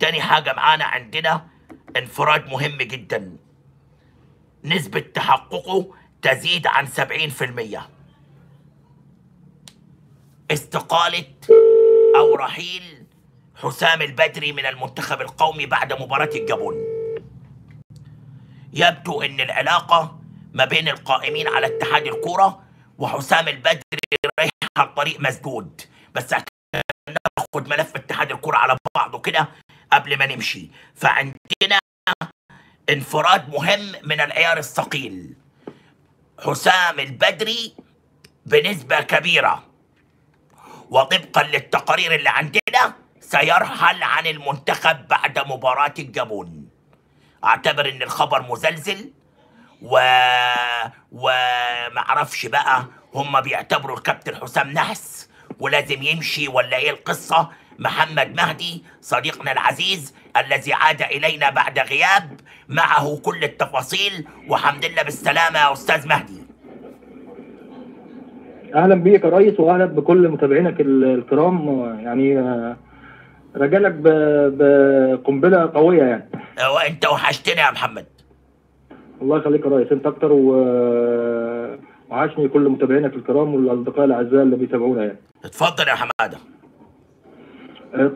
تاني حاجة معانا عندنا انفراد مهم جدا. نسبة تحققه تزيد عن 70% استقالة أو رحيل حسام البدري من المنتخب القومي بعد مباراة الجابون. يبدو أن العلاقة ما بين القائمين على اتحاد الكرة وحسام البدري رايحة على طريق مسدود. بس ناخد ملف اتحاد الكرة على بعضه كده قبل ما نمشي. فعندنا انفراد مهم من العيار الثقيل. حسام البدري بنسبة كبيرة. وطبقا للتقارير اللي عندنا سيرحل عن المنتخب بعد مباراة الجابون. أعتبر إن الخبر مزلزل و ومعرفش بقى هم بيعتبروا الكابتن حسام نحس ولازم يمشي ولا إيه القصة. محمد مهدي صديقنا العزيز الذي عاد إلينا بعد غياب معه كل التفاصيل. وحمد لله بالسلامة يا أستاذ مهدي. أهلا بيك يا ريس واهلا بكل متابعينك ال- الكرام. يعني آه، رجالك ب- بقنبلة قوية يعني. وأنت وحشتنا يا محمد. الله يخليك يا ريس أنت أكتر و وعاشني كل متابعينك الكرام والأصدقاء الأعزاء اللي بيتابعونا يعني. اتفضل يا حمادة. آه،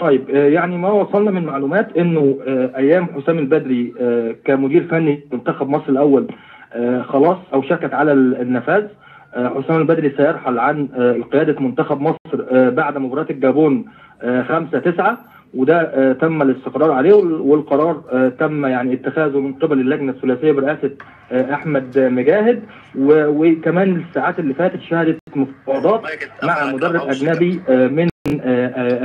طيب آه، يعني ما وصلنا من معلومات إنه آه، أيام حسام البدري آه، كمدير فني منتخب مصر الأول آه، خلاص اوشكت على ال- النفاذ آه، حسام البدري سيرحل عن آه، قيادة منتخب مصر آه، بعد مباراة الجابون 5 9 وده آه، تم الاستقرار عليه وال- والقرار آه، تم يعني اتخاذه من قبل اللجنة الثلاثية برئاسة آه، أحمد مجاهد وكمان الساعات اللي فاتت شهدت مفاوضات مع مدرب أجنبي آه، من آه، آه،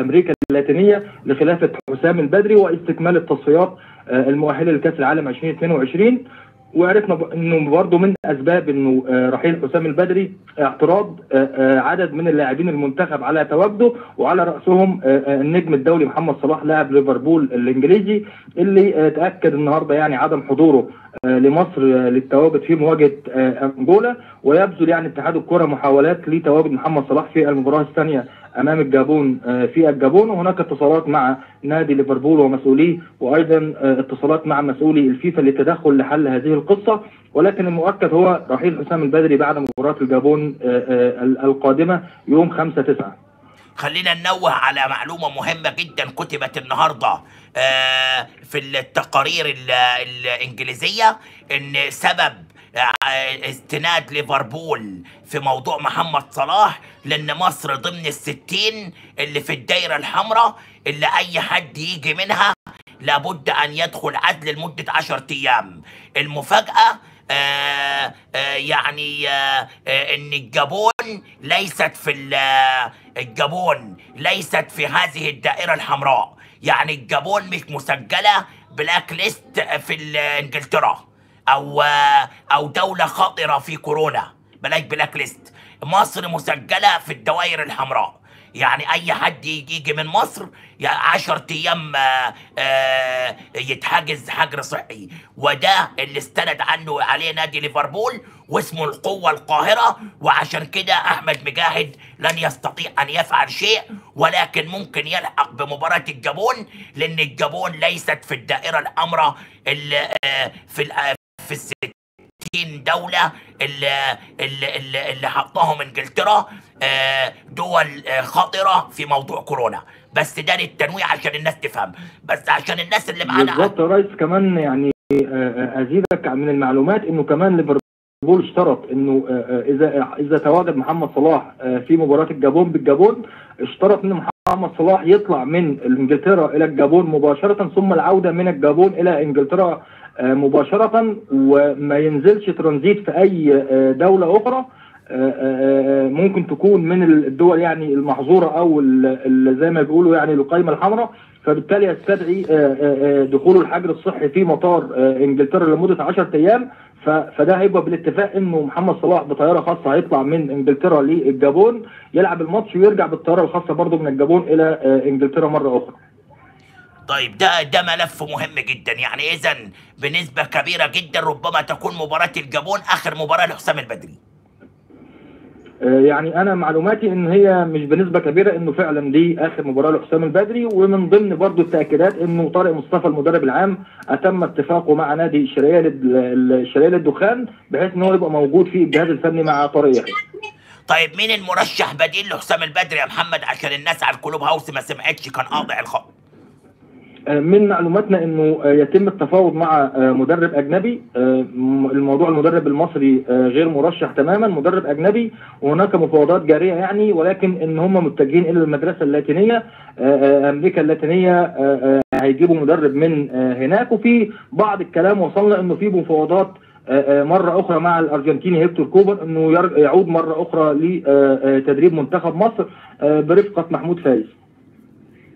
أمريكا اللاتينية لخلافة حسام البدري واستكمال التصفيات آه، المؤهلة لكأس العالم 2022 وعرفنا إنه برضه من أسباب إنه آه، رحيل حسام البدري اعتراض آه، آه، عدد من اللاعبين المنتخب على تواجده وعلى رأسهم آه، آه، النجم الدولي محمد صلاح لاعب ليفربول الإنجليزي اللي آه، تأكد النهارده يعني عدم حضوره آه، لمصر آه، للتواجد في مواجهة آه، أنجولا ويبذل يعني اتحاد الكرة محاولات لتواجد محمد صلاح في المباراة الثانية أمام الجابون آه، في الجابون وهناك اتصالات مع نادي ليفربول ومسؤوليه وأيضا آه، اتصالات مع مسؤولي الفيفا للتدخل لحل هذه القصة. ولكن المؤكد هو رحيل حسام البدري بعد مباراة الجابون آه، آه، القادمة يوم 5 9 خلينا ننوه على معلومة مهمة جدا كتبت النهاردة في التقارير ال- الإنجليزية إن سبب استناد ليفربول في موضوع محمد صلاح لأن مصر ضمن الستين اللي في الدايرة الحمراء اللي أي حد يجي منها لابد أن يدخل عزل لمدة عشرة أيام. المفاجأة آه آه يعني آه آه إن الجابون ليست في ال- آه، الجابون ليست في هذه الدائرة الحمراء. يعني الجابون مش مسجلة black list في إنجلترا. أو أو دولة خطرة في كورونا. بلاش black list مصر مسجلة في الدوائر الحمراء. يعني أي حد يجي من مصر يعني 10 أيام آه، آه، يتحجز حجر صحي. وده اللي استند عنه عليه نادي ليفربول واسمه القوة القاهرة. وعشان كده أحمد مجاهد لن يستطيع أن يفعل شيء ولكن ممكن يلحق بمباراة الجابون لأن الجابون ليست في الدائرة الحمراء آه، في في الستين 60 دولة اللي, اللي, اللي, اللي حطهم إنجلترا آه، دول آه، خطرة في موضوع كورونا. بس ده للتنويع عشان الناس تفهم. بس عشان الناس اللي معانا بالظبط يا ريس كمان يعني آه، أزيدك من المعلومات إنه كمان ليفربول اشترط إنه إذا إذا تواجد محمد صلاح في مباراة الجابون بالجابون اشترط ان محمد صلاح يطلع من إنجلترا إلى الجابون مباشرة ثم العودة من الجابون إلى إنجلترا آه، مباشرة وما ينزلش ترانزيت في أي آه، دولة أخرى. ممكن تكون من الدول يعني المحظورة أو ال- ال- زي ما بيقولوا يعني القائمه الحمراء فبالتالي يستدعي آه، آه، آه، دخول الحجر الصحي في مطار آه، إنجلترا لمدة 10 أيام. فده هيبقى بالاتفاق إنه محمد صلاح بطيارة خاصة هيطلع من إنجلترا للجابون يلعب الماتش ويرجع بالطيارة الخاصة برضه من الجابون إلى آه، إنجلترا مرة أخرى. طيب ده ده ملف مهم جدا. يعني اذا بنسبة كبيرة جدا ربما تكون مباراة الجابون آخر مباراة لحسام البدري. آه، يعني أنا معلوماتي إن هي مش بنسبة كبيرة إنه فعلا دي آخر مباراة لحسام البدري ومن ضمن برضو التأكيدات إنه طارق مصطفى المدرب العام أتم اتفاقه مع نادي الشرقيه الشرقيه للدخان بحيث إن هو يبقى موجود في الجهاز الفني مع طارق يحيى. طيب مين المرشح بديل لحسام البدري يا محمد؟ عشان الناس على الكلوب هاوس ما سمعتش كان قاطع الخط. من معلوماتنا إنه يتم التفاوض مع مدرب أجنبي. الموضوع المدرب المصري غير مرشح تماما مدرب أجنبي. وهناك مفاوضات جارية يعني ولكن إن هم متجهين إلى المدرسة اللاتينية أمريكا اللاتينية هيجيبوا مدرب من هناك. وفي بعض الكلام وصلنا إنه في مفاوضات مرة أخرى مع الأرجنتيني هيكتور كوبر أنه يعود مرة أخرى لتدريب منتخب مصر برفقة محمود فايز.